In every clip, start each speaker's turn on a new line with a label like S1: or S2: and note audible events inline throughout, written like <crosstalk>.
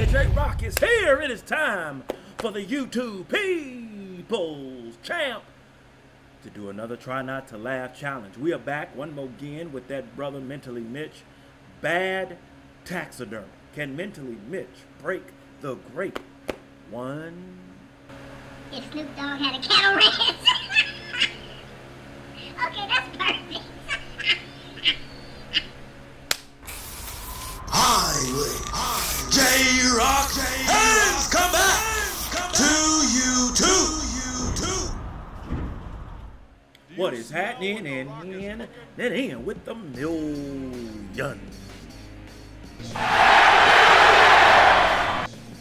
S1: baby, J Rocc is here. It is time for the YouTube People's Champ to do another Try Not to Laugh challenge. We are back one more again with that brother Mentally Mitch. Bad taxidermy. Can Mentally Mitch break the grape? One.
S2: If Snoop Dogg had a cattle ranch. <laughs> okay, that's perfect. <laughs>
S3: Highway. J Rocc has come back to you too.
S1: What is happening and in then in with the millions.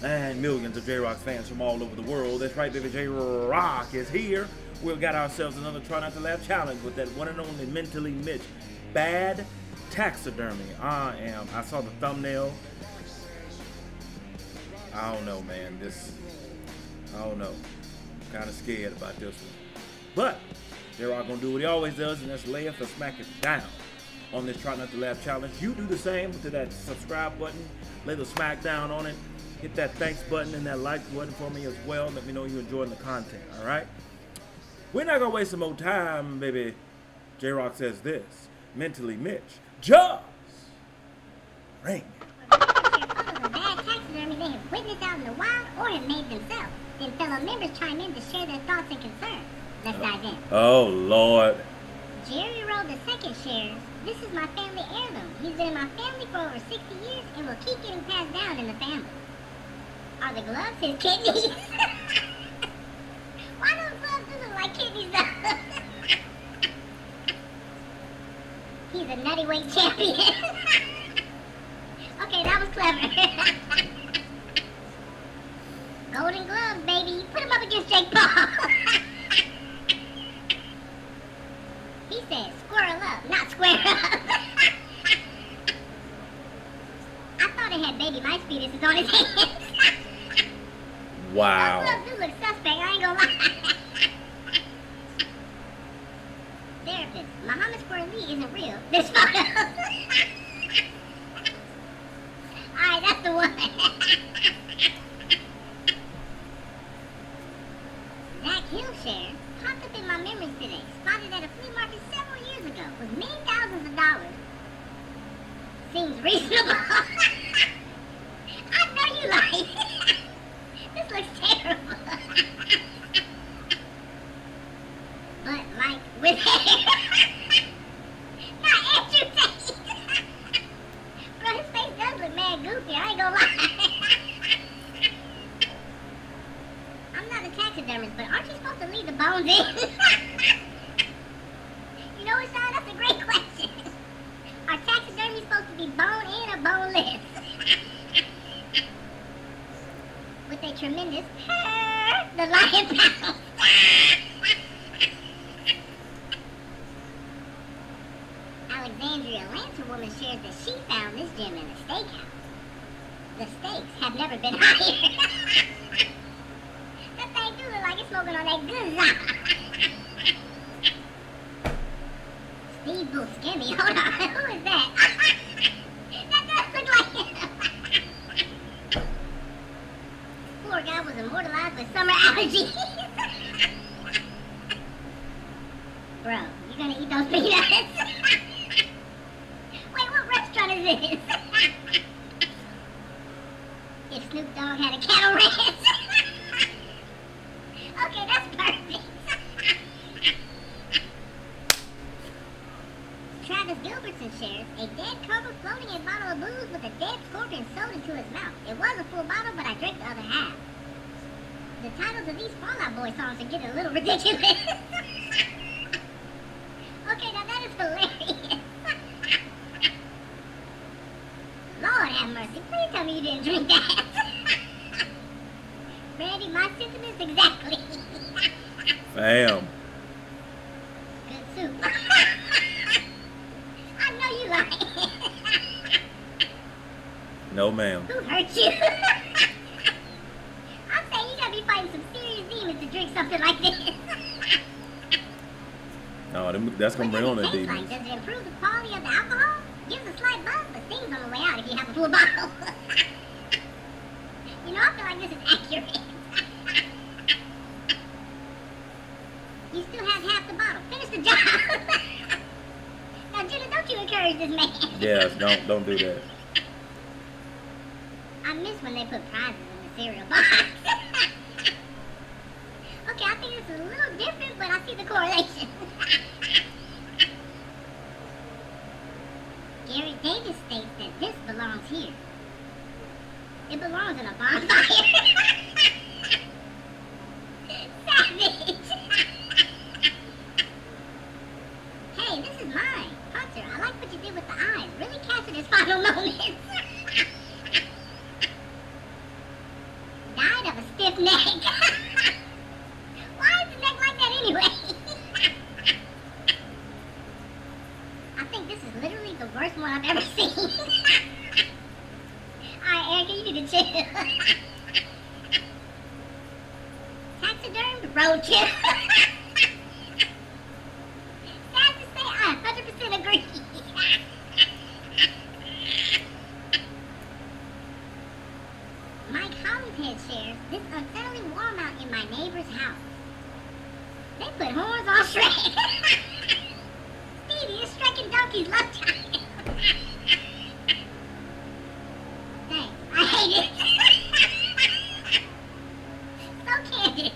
S1: And millions of J-Rocc fans from all over the world. That's right, baby. J-Rocc is here. We've got ourselves another Try Not to Laugh challenge with that one and only Mentally Mitch. Bad taxidermy. I am. I saw the thumbnail. I don't know, man. This, I don't know. Kind of scared about this one. But they're all gonna do what he always does, and that's lay us or smack down on this Try Not to Laugh challenge. You do the same to that subscribe button, lay the smack down on it, hit that thanks button and that like button for me as well. Let me know you're enjoying the content, all right? We're not gonna waste some more time, baby. J Rocc says this mentally, Mitch. Jaws! Ring.
S2: Photos of bad taxidermy they have witnessed out in the wild or have made themselves. Then fellow members chime in to share their thoughts and concerns. Let's dive in.
S1: Oh, Lord.
S2: Jerry Roll the second shares, This is my family heirloom. He's been in my family for over 60 years and will keep getting passed down in the family. Are the gloves his kidneys? <laughs> Why don't gloves do look like kidneys though? <laughs> He's a nutty weight champion. <laughs> okay, that was clever. Golden gloves, baby. Put him up against Jake Paul. <laughs> he said, squirrel up, not square up. <laughs> I thought it had baby mice fetuses on his hands. <laughs>
S1: Wow.
S2: Those gloves do look suspect, I ain't gonna lie. Therapist, Muhammad Square Lee isn't real. This photo. Alright, that's the one. Zach Hillshare popped up in my memories today. Spotted at a flea market several years ago with many thousands of dollars. Seems reasonable. I know you like This looks terrible. but like with hair. Not Andrew Tate. Bro, his face does look mad goofy. I ain't gonna lie. I'm not a taxidermist, but aren't you supposed to in? <laughs> you know what, Sean? That's a great question. Are taxidermy supposed to be bone in or boneless? With a tremendous purr, the lion <laughs> pounced. Alexandria Lancerwoman shares that she found this gem in a steakhouse. The steaks have never been <laughs> higher. That good stuff. Steve Buscemi, hold on, who is that? that does look like him. Poor guy was immortalized with summer allergies. <laughs> Bro, you gonna eat those peanuts? <laughs> Wait, what restaurant is this? if Snoop Dogg had a cattle ranch. okay, that's perfect. Travis Gilbertson shares a dead cobra floating a bottle of booze with a dead scorpion sewed into his mouth. It was a full bottle, but I drank the other half. The titles of these Fall Out Boy songs are getting a little ridiculous. <laughs> okay, now that is hilarious. Lord have mercy. Please tell me you didn't drink that. <laughs> Randy, my sentiments exactly. <laughs>
S1: Bam.
S2: Good soup. I know you like it.
S1: No, ma'am.
S2: Who hurt you?
S1: that's gonna bring on that
S2: demon. Does it improve the quality of the alcohol? Gives a slight buzz, but stings on the way out if you have a full bottle. <laughs> you know, I feel like this is accurate. <laughs> you still have half the bottle. Finish the job. <laughs> now, don't you encourage this man.
S1: yes, don't don't do that.
S2: I miss when they put prizes in the cereal box. okay, I think this is a little different, but I see the correlation. Gary Davis states that this belongs here. It belongs in a bonfire. <laughs> Savage. hey, this is mine. Hunter, I like what you did with the eyes. Really captured his final moments. Died of a stiff neck. Why is his neck like that anyway? I think this is literally the worst one I've ever seen. Alright, Erica, you need to chill. Say, I 100% agree. Shares this unsettling wall mount in my neighbor's house. They put horns on Shrek. <laughs> Stevie is Shrek and Donkey's love child. Thanks. I hate it. so candid.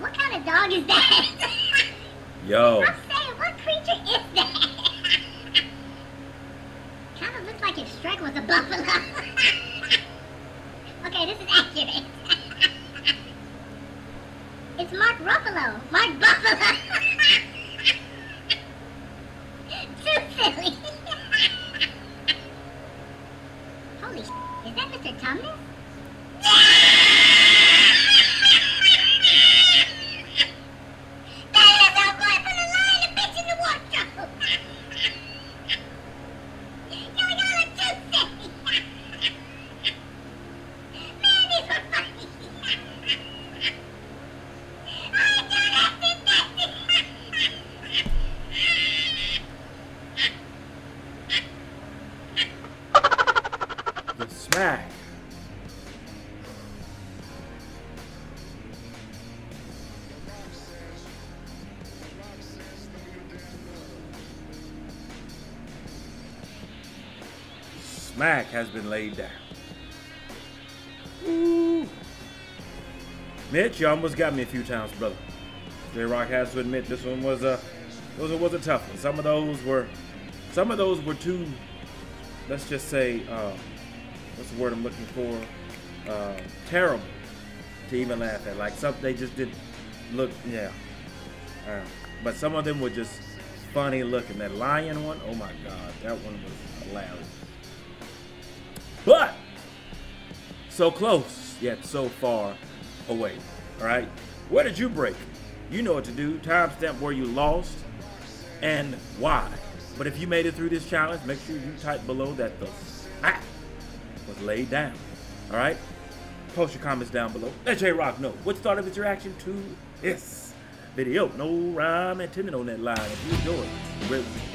S2: what kind of dog is that?
S1: Yo,
S2: I'm saying, what creature is that? kind of looks like if Shrek was a buffalo. <laughs> okay, this is accurate. it's Mark Ruffalo. Mark Buffalo. <laughs> Too silly.
S1: Smack has been laid down. Ooh. Mitch, you almost got me a few times, brother. J Rocc has to admit this one was a was a, was a tough one. Some of those were some of those were too let's just say uh, what's the word I'm looking for? Uh, terrible to even laugh at. Like some they just didn't look yeah. Uh, but some of them were just funny looking. That lion one, oh my god, that one was hilarious. But so close, yet so far away. All right, where did you break? You know what to do. Timestamp where you lost and why. But if you made it through this challenge, make sure you type below that the fact was laid down. All right. Post your comments down below. Let J Rocc know what you thought of his reaction to this video. No rhyme intended on that line. If you enjoyed.